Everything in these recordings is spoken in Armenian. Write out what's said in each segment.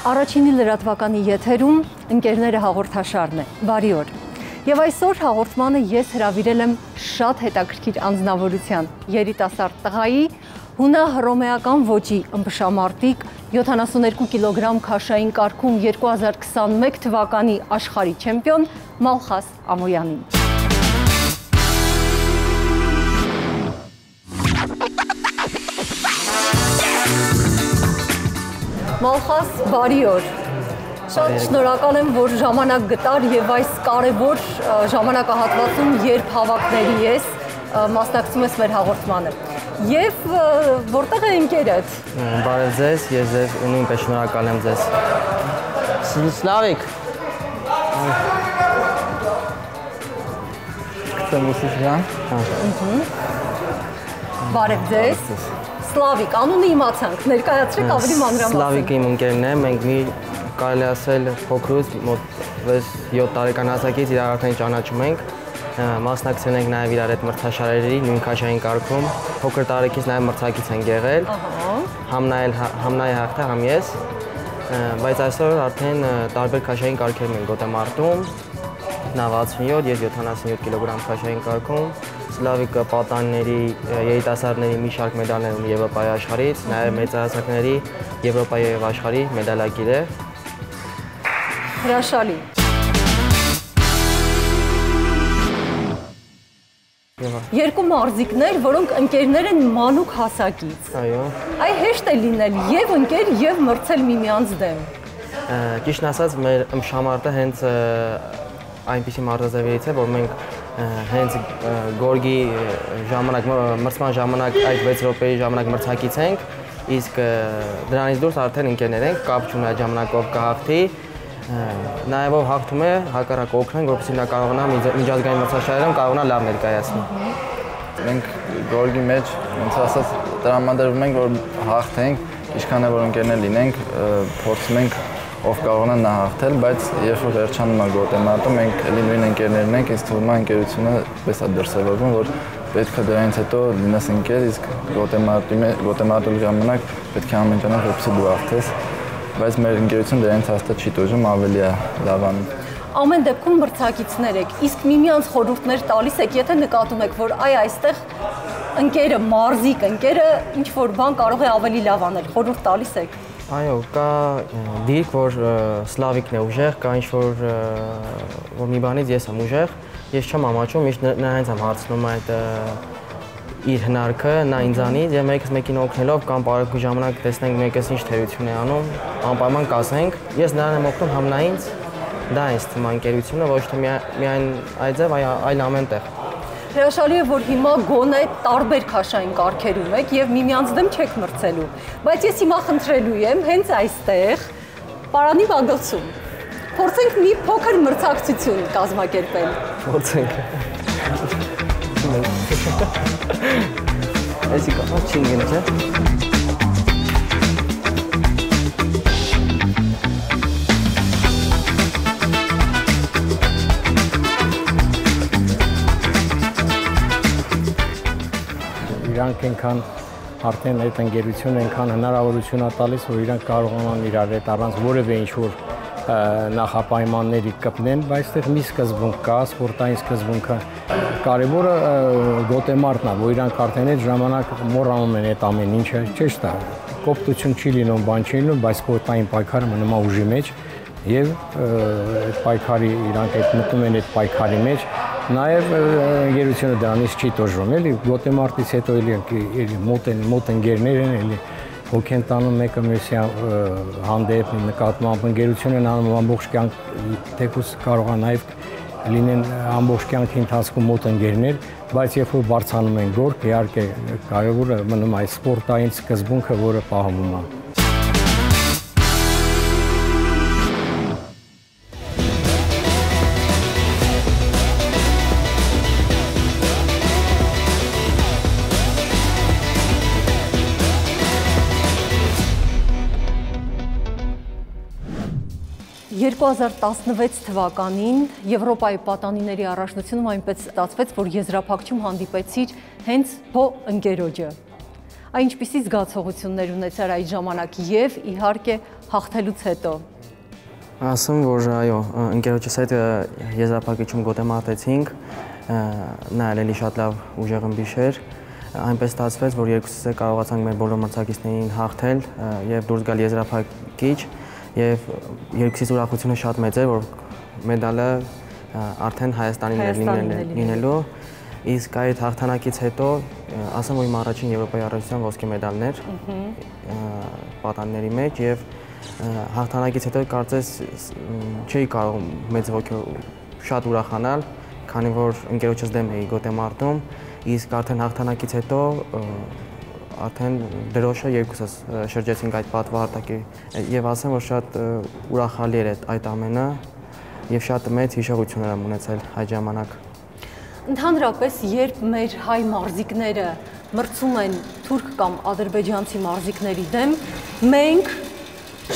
Առաջինի լրատվականի եթերում ընկերները հաղորդաշարն է։ Բարի օր։ Եվ այսօր հաղորդմանը ես հրավիրել եմ շատ հետաքրքիր անձնավորության՝ երիտասարդ տղայի, հունա-հռոմեական ոճի ըմբշամարտիկ 72 կիլոգրամ քաշային կարգում 2021 թվականի աշխարհի չեմպիոն Մալխաս Ամոյանին։ Մալխաս, բարի օր։ Շատ շնորհակալ եմ, որ ժամանակ գտար եւ այս կարևոր ժամանակահատվածում, երբ հավաքների ես, մասնակցում ես մեր հաղորդմանը։ Եվ որտեղ է ընկերդ։ Բարև ձեզ, ես ձեզ նույնպես շնորհակալ եմ ձեզ։ Սլավիկ։ Կտեմուսիան։ Հա։ Բարև ձեզ։ Սլավիկ, անունը իմացանք, ներկայացրեք ավելի մանրամասն։ Սլավիկը իմ ընկերն է, մենք մի կարելի ասել փոքրուց մոտ 6-7 տարեկան հասակից իրար արդեն ճանաչում ենք։ Մասնակցել ենք նաև իրար այդ մրցաշարերի նույն քաշային կարգում։ Փոքր տարեկից նաև մրցակից են եղել։ Ահա։ Համ նայել համ նայ հաղթը, համ ես։ Բայց այսօր արդեն տարբեր քաշային կարգերում ենք գոտեմարտում։ Նա 67, ես 77 կիլոգրամ քաշային կարգում Սլավիկը պատանների երիտասարդների մի շարք մեդալներ ունի Եվրոպայի աշխարհից, նաև մեծահասակների Եվրոպայի եւ աշխարհի մեդալակիր է։ Հրաշալի։ Երկու մարզիկներ, որոնք ընկերներ են մանուկ հասակից։ Այո։ Այ հեշտ է լինել եւ ընկեր եւ մրցել միմյանց դեմ։ Ճիշտ ասած, մեր ըմբշամարտը հենց այնպիսի մարտազրույց է, որ մենք հենց գորգի ժամանակ մրցման ժամանակ այդ 6 րոպեի ժամանակ մրցակից ենք, իսկ դրանից դուրս արդեն ընկերներ ենք, կապ չունի այդ ժամանակով կհաղթի։ Նաև ով հաղթում է, հակառակ օգնենք, որպեսզի նա կարողանա միջազգային մրցաշարերում կարողանա լավ ներկայացնել։ Մենք գորգի մեջ ոնց ասած տրամադրվում ենք, որ հաղթենք, ինչքան է որ ընկերներ լինենք, փորձում ենք ով կարողանա նա հաղթել, բայց երբ որ վերջանում է գոտեմարտը, մենք էլի նույն ընկերներն ենք, ինձ թվում է ընկերությունը պես է դրսևորվում, որ պետք է դրանից հետո լինես ընկեր, իսկ գոտեմարտի գոտեմարտելու ժամանակ պետք է ամեն ճանաչ որպեսզի դու հաղթես, բայց մեր ընկերությունը դրանից հաստատ չի տոժում, ավելի է լավանում ամեն դեպքում մրցակիցներ եք, իսկ միմյանց խորհուրդներ տալիս եք, եթե նկատում եք, որ այ այստեղ ընկերը, մարզիկ ընկերը ինչ որ բան կարող է ավելի լավ անել, խորհուրդ տալիս եք։ Այո, կա դիրք, որ Սլավիկն է ուժեղ, կա ինչ որ որ մի բանից ես եմ ուժեղ, ես չեմ ամաչում, միշտ հենց եմ հարցնում այդ իր հնարքը, նա ինձանից եւ մեկս մեկին օգնելով կամ բարեկու ժամանակ տեսնենք մեկս ինչ թերություն է անում, անպայման կասենք։ Ես նրան եմ օգնում համ նա ինձ, դա է ստիման ընկերությունը, ոչ թե միայն այդ ձև, այլ ամեն տեղ։ Հրաշալի է, որ հիմա գոնե տարբեր քաշային կարգերում եք եւ միմյանց դեմ չեք մրցելու։ Բայց ես հիմա խնդրելու եմ հենց այստեղ Պարանի Բագլցում փորձենք մի փոքր մրցակցություն կազմակերպել։ Փորձենք։ Էսի կա, չինգեն, չէ՞։ իրանք այնքան արդեն այդ ընկերությունը այնքան հնարավորություն է տալիս, որ իրանք կարողանան իրար հետ առանց որևէ ինչ-որ նախապայմանների կպնեն, բայց այդտեղ մի սկզբունք կա, սպորտային սկզբունքը։ Կարևորը գոտեմարտն է, որ իրանք արդեն այդ ժամանակ մոռանում են այդ ամեն ինչը, ճիշտ է։ Կոպտություն չի լինում, բան չի լինում, բայց սպորտային պայքարը մնում է ուժի մեջ եւ այդ պայքարի իրանք այդ մտնում են այդ պայքարի մեջ Նաև ընկերությունը դրանից չի տոժվում, էլի գոտեմարտից հետո էլի էլի մոտ են մոտ ընկերներ են, էլի հոգ են տանում մեկը մյուսի հանդեպ նկատմամբ ընկերությունը անում ամբողջ կյանք թեկուս կարող է նաև լինեն ամբողջ կյանքի ընթացքում մոտ ընկերներ, բայց երբ որ բարձանում են գորգ, իհարկե կարևորը մնում այս սպորտային սկզբունքը, որը պահվում է։ «2016 թվականին Եվրոպայի պատանիների առաջնությունում այնպես ստացվեց, որ եզրափակչում հանդիպեցիր հենց հո ընկերոջը։ Այն ինչպիսի զգացողություններ ունեցար այդ ժամանակ եւ իհարկե հաղթելուց հետո։ Ասում որ այո, ընկերոջս հետ եզրափակիչում գոտեմարտեցինք, նա էլի շատ լավ ուժեղ ըմբիշ էր այնպես ստացվեց, որ երկուսս էլ կարողացանք մեր բոլոր մրցակիցներին հաղթել եւ դուրս գալ եզրափակիչ եւ երկուսից ուրախությունը շատ մեծ էր, որ մեդալը արդեն Հայաստանին էր լինելու իսկ այդ հաղթանակից հետո ասեմ որ իմ առաջին Եվրոպայի առաջնության ոսկե մեդալն էր պատանների մեջ եւ հաղթանակից հետո կարծես չէի կարող մեծ ոգի շատ ուրախանալ քանի որ ընկերոջս դեմ էի գոտեմարտում իսկ արդեն հաղթանակից հետո արդեն դրոշը երկուսս շրջեցինք այդ պատվարտակի եւ ասեմ որ շատ ուրախալի էր այդ ամենը եւ շատ մեծ հիշողություններ եմ ունեցել այդ ժամանակ Ընդհանրապես երբ մեր հայ մարզիկները մրցում են թուրք կամ ադրբեջանցի մարզիկների դեմ մենք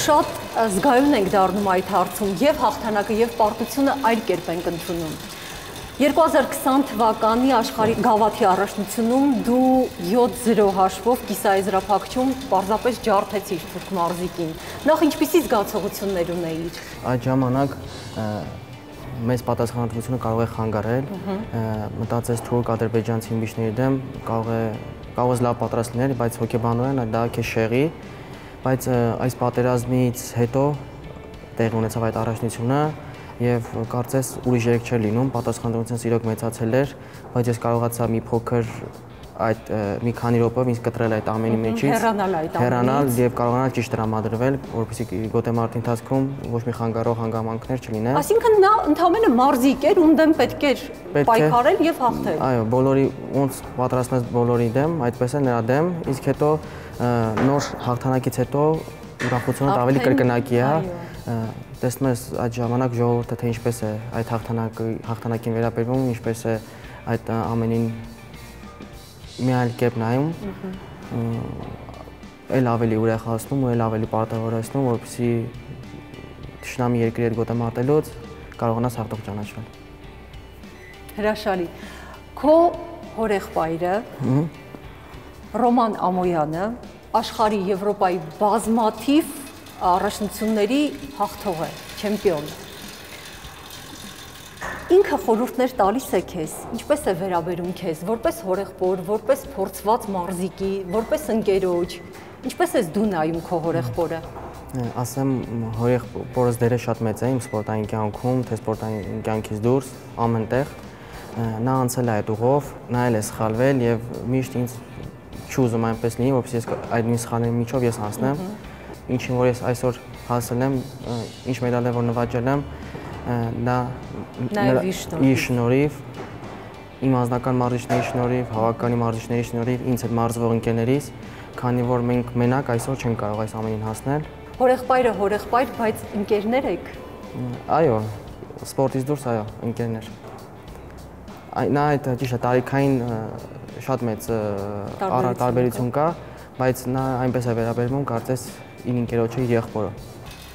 շատ զգայուն ենք դառնում այդ հարցում եւ հաղթանակը եւ պարտությունը այլ կերպ ենք ընդունում 2020 թվականի աշխարհի գավաթի առաջնությունում դու 7-0 հաշվով կիսաեզրափակչում պարզապես ջարդեցիր թուրք մարզիկին։ Նախ ինչպիսի զգացողություններ ունեիր։ Այդ ժամանակ մեծ պատասխանատվությունը կարող է խանգարել։ Մտածես թուրք ադրբեջանցի իմիջների դեմ կարող է կարող է լավ պատրաստ լինել, բայց հոգեբանորեն դա քեզ շեղի։ Բայց այս պատերազմից հետո տեղ ունեցավ այդ առաջնությունը, եւ կարծես ուրիշ երեք չէր լինում, պատասխանատվությունը իրոք մեծացել էր, բայց ես կարողացա մի փոքր այդ մի քանի րոպեով ինձ կտրել այդ ամենի մեջից հեռանալ այդ ամենից հեռանալ եւ կարողանալ ճիշտ տրամադրվել որովհետեւ գոտեմարտի ընթացքում ոչ մի խանգարող հանգամանքներ չլինեն Այսինքն նա ընդհանրապես մարզիկ էր ում դեմ պետք էր պայքարել եւ հաղթել Այո բոլորի ոնց պատրաստած բոլորի դեմ այդպես է նրա դեմ իսկ հետո նոր հաղթանակից հետո ուրախությունը ավելի կրկնակի է տեսնում ես այդ ժամանակ ժողովուրդը թե ինչպես է այդ հաղթանակը հաղթանակին վերաբերվում, ինչպես է այդ ամենին մի այլ կերպ նայում, էլ ավելի ուրախացնում ու էլ ավելի պարտավորեցնում, որպեսզի ճշնամի երկրի հետ գոտեմարտելուց կարողանաս հաղթող ճանաչվել։ Հրաշալի։ Քո հորեղբայրը Ռոման Ամոյանը աշխարհի Եվրոպայի բազմաթիվ առաջնությունների հաղթող է, չեմպիոն։ Ինքը խորհուրդներ տալիս է քեզ, ինչպես է վերաբերում քեզ, որպես հորեղբոր, որպես փորձված մարզիկի, որպես ընկերոջ, ինչպես ես դու նայում քո հորեղբորը։ Ասեմ, հորեղբորս դերը շատ մեծ է իմ սպորտային կյանքում, թե սպորտային կյանքից դուրս, ամենտեղ։ Նա անցել է այդ ուղով, նա էլ է սխալվել եւ միշտ ինձ չուզում այնպես լինի, որովհետեւ ես այդ նույն սխալների միջով ես անցնեմ ինչին որ ես այսօր հասել եմ, ինչ մեդալներ որ նվաճել եմ, դա իր շնորհիվ իմ անձնական մարզիչների շնորհիվ, հավաքականի մարզիչների շնորհիվ, ինձ հետ մարզվող ընկերներից, քանի որ մենք մենակ այսօր չենք կարող այս ամենին հասնել։ Հորեղբայրը հորեղբայր, բայց ընկերներ եք։ Այո, սպորտից դուրս այո, ընկերներ։ Նա այդ ճիշտ է, տարիքային շատ մեծ տարբերություն կա, բայց նա այնպես է վերաբերվում, կարծես իմ ընկերոջը իր եղբորը։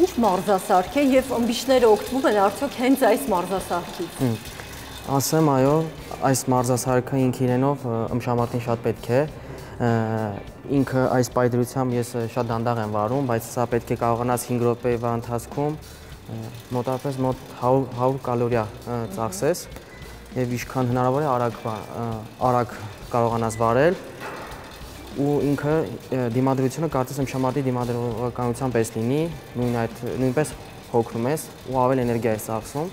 Ինչ մարզասարք է եւ ըմբիշները օգտվում են արդյոք հենց այս մարզասարքից։ Ասեմ, այո, այս մարզասարքը ինքը իրենով ըմշամարտին շատ պետք է ինքը այս պայդրությամբ ես շատ դանդաղ եմ վարում, բայց սա պետք է կարողանաս 5 րոպեվա ընթացքում մոտավորապես մոտ 100 100 կալորիա ծախսես եւ ինչքան հնարավոր է արագ արագ կարողանաս վարել ու ինքը դիմադրությունը կարծես եմ շամարտի դիմադրողականության պես լինի, նույն այդ նույնպես հոգնում ես ու ավել էներգիա ես ծախսում։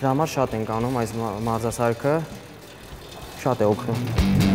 Դրա համար շատ ենք անում այս մարզասարքը շատ է օգնում։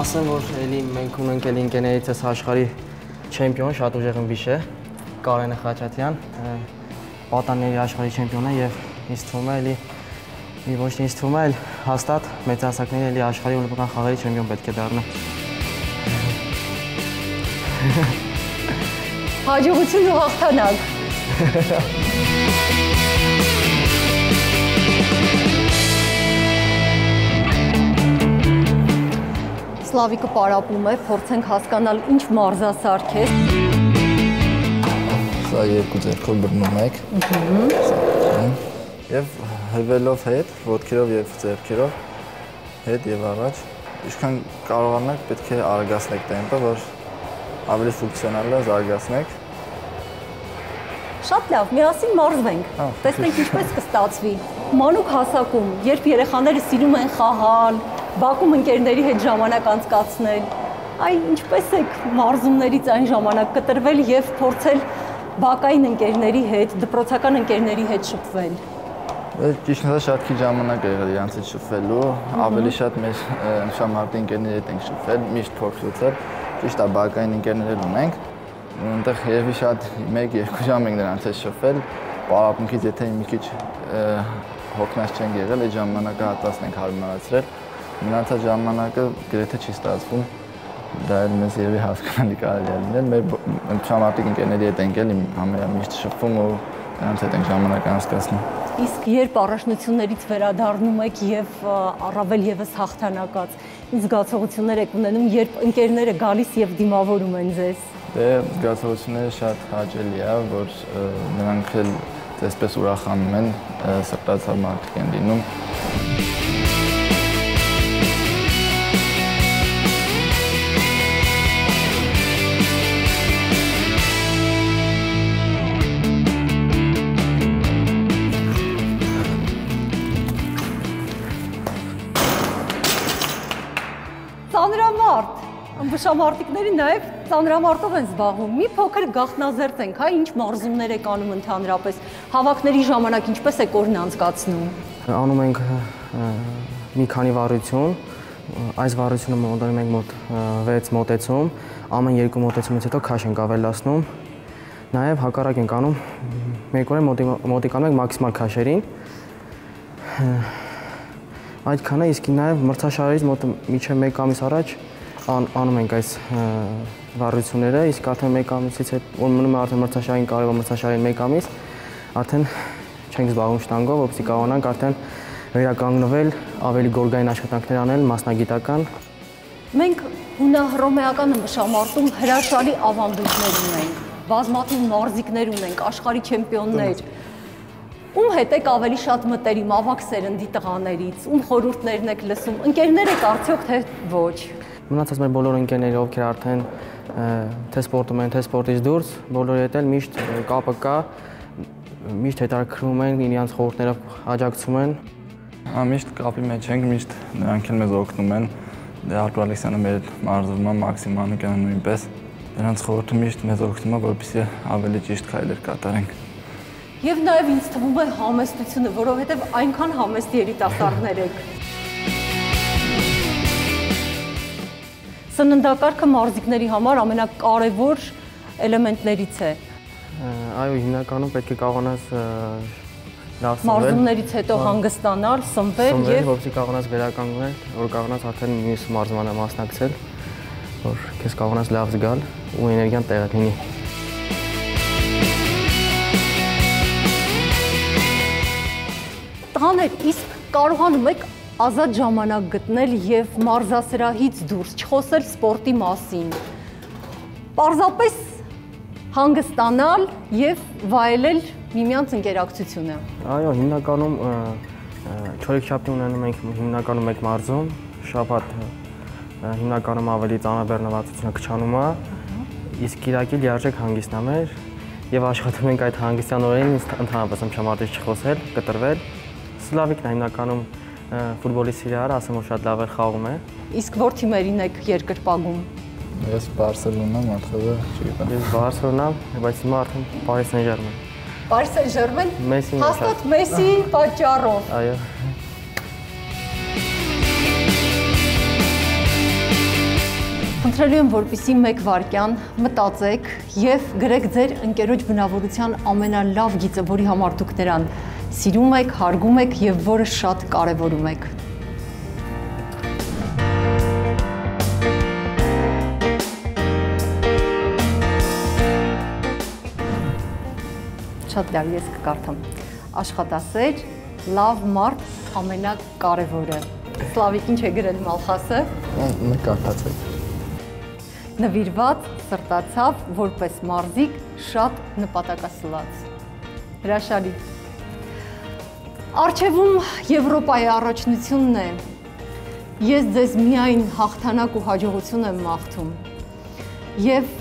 ասեմ, որ մենք ունենք էլի ընկերներիցս աշխարհի չեմպիոն, շատ ուժեղ ըմբիշ է, Կարենը Խաչատյան, պատանների աշխարհի չեմպիոն է եւ ինձ թվում է էլի մի ոչ թե ինձ թվում է, այլ հաստատ մեծահասակների էլի աշխարհի օլիմպիական խաղերի չեմպիոն պետք է դառնա։ Հաջողություն ու հաղթանակ։ Սլավիկը պարապում է, փորձենք հասկանալ ինչ մարզասարք է։ Սա երկու ձեռքով բռնում եք։ Եվ հրվելով հետ, ոտքերով եւ ձեռքերով հետ եւ առաջ։ Ինչքան կարողանաք պետք է արագացնեք տեմպը, որ ավելի ֆունկցիոնալ է, զարգացնեք։ Շատ լավ, միասին մարզվենք։ Հա։ Տեսնենք ինչպես կստացվի։ Մանուկ հասակում, երբ երեխաները սիրում են խաղալ, բակում ընկերների հետ ժամանակ անցկացնել, այ ինչպես եք մարզումներից այն ժամանակ կտրվել եւ փորձել բակային ընկերների հետ, դպրոցական ընկերների հետ շփվել։ Ճիշտ ասած շատ քիչ ժամանակ է եղել իրանց հետ շփվելու, ավելի շատ մեր նշամարտի ընկերների հետ ենք շփվել, միշտ փոքրուց էլ։ Ճիշտ է, բակային ընկերներ ունենք, այնտեղ երևի շատ 1-2 ժամ ենք նրանց հետ շփվել, պարապմունքից եթե մի քիչ հոգնած չենք եղել, այդ ժամանակահատվածն ենք հարմարացրել։ Մնացած ժամանակը գրեթե չի ստացվում։ Դա էլ մեզ երևի հասկանալի կարելի է լինել։ Մեր նշամարտիկ ընկերների հետ ենք էլի համեմիշտ շփվում ու նրանց հետ ենք ժամանակ անցկացնում։ Իսկ երբ առաջնություններից վերադառնում եք եւ առավել եւս հաղթանակած, ինչ զգացողություններ եք ունենում, երբ ընկերները գալիս եւ դիմավորում են ձեզ։ Դե զգացողությունները շատ հաճելի է, որ նրանք էլ այսպես ուրախանում են, սրտացավ մարդիկ են լինում։ Ծանրամարտ։ Ըմբշամարտիկների նաև ծանրամարտով են զբաղվում։ Մի փոքր գախնազերծ ենք, հա, ինչ մարզումներ եք անում ընդհանրապես։ Հավաքների ժամանակ ինչպես եք օրն անցկացնում։ Անում ենք մի քանի վարություն, այս վարությունը մոտենում ենք մոտ 6 մոտեցում, ամեն երկու մոտեցումից հետո քաշ ենք ավելացնում։ Նաև հակառակ ենք անում մեկօրեն մոտիկանում ենք մաքսիմալ քաշերին։ Այդքանը իսկ նաև մրցաշարերից մոտ միջև 1 ամիս առաջ ան, անում ենք այս վարությունները, իսկ արդեն 1 ամիսից հետ որ մնում է արդեն մրցաշարին կարևոր մրցաշարին 1 ամիս, արդեն չենք զբաղվում շտանգով, որպեսզի կարողանանք արդեն վերականգնվել, ավելի գորգային աշխատանքներ անել, մասնագիտական։ Մենք հունահռոմեական ըմբշամարտում հրաշալի ավանդույթներ ունենք։ Բազմաթիվ մարզիկներ ունենք, աշխարհի չեմպիոններ։ Ում հետ եք ավելի շատ մտերիմ ավակ սերնդի տղաներից, ում խորհուրդներն եք լսում, ընկերներ եք արդյոք թե ոչ։ Մնացած մեր բոլոր ընկերները, ովքեր արդեն թե սպորտում են, թե սպորտից դուրս, բոլորի հետ էլ միշտ կապը կա, միշտ հետաքրքրում են, իրենց խորհուրդներով աջակցում են։ Հա միշտ կապի մեջ ենք, միշտ նրանք էլ մեզ օգնում են։ Դե Արտուր Ալեքսյանը մեր մարզվում է Մաքսիմ Մանուկյանը նույնպես։ Նրանց խորհուրդը միշտ մեզ օգնում է, որպեսզի ավելի ճիշտ քայլեր կատարենք։ Եվ նաև ինձ թվում է համեստությունը, որովհետև այնքան համեստ երիտասարդներ եք։ Սննդակարգը մարզիկների համար ամենակարևոր էլեմենտներից է։ Այո, հիմնականում պետք է կարողանաս սնվել, Մարզումներից հետո հանգստանալ, սնվել եւ որպեսզի կարողանաս վերականգնել, որ կարողանաս արդեն մյուս մարզմանը մասնակցել, որ քեզ կարողանաս լավ զգալ ու էներգիան տեղը լինի։ տղաներ, իսկ կարողանում եք ազատ ժամանակ գտնել եւ մարզասրահից դուրս չխոսել սպորտի մասին։ Պարզապես հանգստանալ եւ վայելել միմյանց ընկերակցությունը։ Այո, հիմնականում ը, չորեքշաբթի ունենում ենք հիմնականում մեկ մարզում, շաբաթ հիմնականում ավելի ծանրաբեռնվածությունը քչանում է, իսկ Կիրակի լիարժեք հանգիստնամեր եւ աշխատում ենք այդ հանգստյան օրերին ընդհանրապես չմարտից չխոսել, կտրվել։ Սլավիկն հիմնականում ֆուտբոլի սիրահար, ասեմ որ շատ լավ է խաղում է։ Իսկ որ թիմերին եք երկրպագում։ Ես Բարսելոնա, Մարտխեվը, չգիտեմ։ Ես Բարսելոնա, բայց հիմա արդեն Paris Saint-Germain։ Paris Saint-Germain հաստատ Մեսսի պատճառով։ Այո։ Խնդրելու եմ, որպեսի մեկ վարքյան մտածեք եւ գրեք ձեր ընկերոջ բնավորության ամենալավ գիծը, որի համար դուք նրան սիրում եք, հարգում եք եւ որը շատ կարեւորում եք։ Շատ լավ, ես կկարդամ։ Աշխատասեր, լավ մարդ ամենակարևորը։ Սլավիկ ինչ է գրել Մալխասը։ Նկատացեք։ Նվիրված սրտացավ որպես մարզիկ շատ նպատակասլաց։ Հրաշալի։ Արչևում Եվրոպայի առաջնությունն է։ Ես ձեզ միայն հաղթանակ ու հաջողություն եմ մաղթում։ Եվ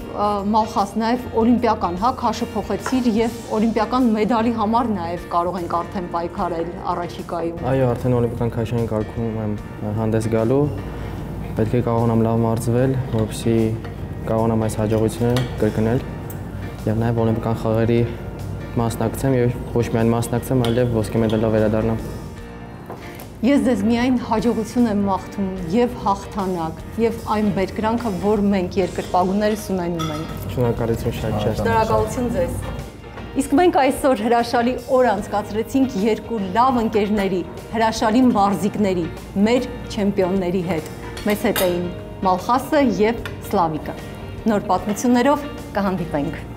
Մալխաս նաև օլիմպիական, հա, քաշը փոխեցիր եւ օլիմպիական մեդալի համար նաև կարող ենք արդեն պայքարել առաջիկայում։ Այո, արդեն օլիմպիական քաշային կարգում եմ հանդես գալու։ Պետք է կարողանամ լավ մարզվել, որովհետեւ կարողանամ այս հաջողությունը կրկնել եւ նաև օլիմպիական խաղերի մասնակցեմ եւ ոչ միայն մասնակցեմ, այլև ոսկե մեդալով վերադառնամ։ Ես ձեզ միայն հաջողություն եմ մաղթում եւ հաղթանակ եւ այն բերկրանքը, որ մենք երկրպագուներս ունենում ենք։ Շնորհակալություն շատ շատ։ Շնորհակալություն. Ձեզ։ Իսկ մենք այսօր հրաշալի օր անցկացրեցինք երկու լավ ընկերների, հրաշալի մարզիկների, մեր չեմպիոնների հետ։ Մեզ հետ էին Մալխասը եւ Սլավիկը։ Նոր պատմություններով կհանդիպենք։